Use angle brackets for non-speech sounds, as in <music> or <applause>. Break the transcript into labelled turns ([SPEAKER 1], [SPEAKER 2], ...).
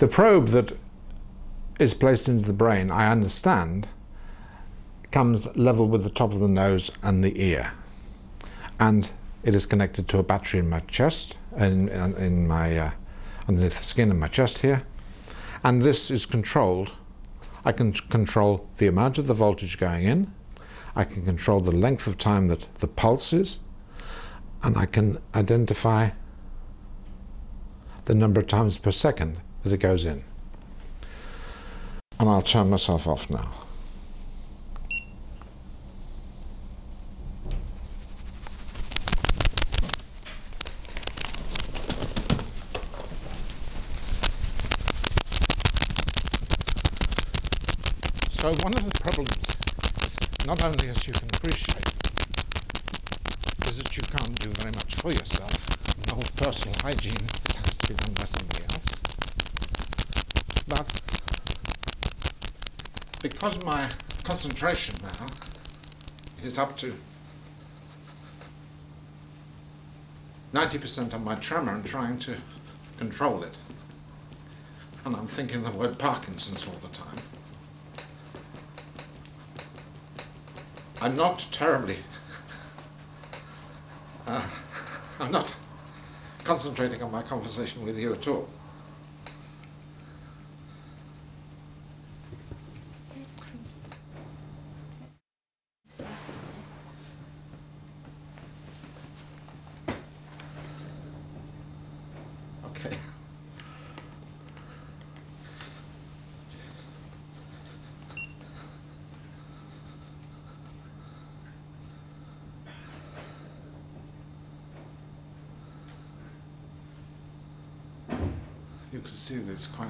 [SPEAKER 1] The probe that is placed into the brain, I understand, comes level with the top of the nose and the ear. And it is connected to a battery in my chest, in, in, my, uh, underneath the skin in my chest here. And this is controlled. I can control the amount of the voltage going in, I can control the length of time that the pulse is, and I can identify the number of times per second that it goes in. And I'll turn myself off now. So one of the problems is not only as you can appreciate is that you can't do very much for yourself. The whole personal hygiene has to be done by somebody else. But because my concentration now is up to 90% on my tremor and trying to control it, and I'm thinking the word Parkinson's all the time. I'm not terribly. Uh, <laughs> I'm not concentrating on my conversation with you at all. Okay. You can see it's quite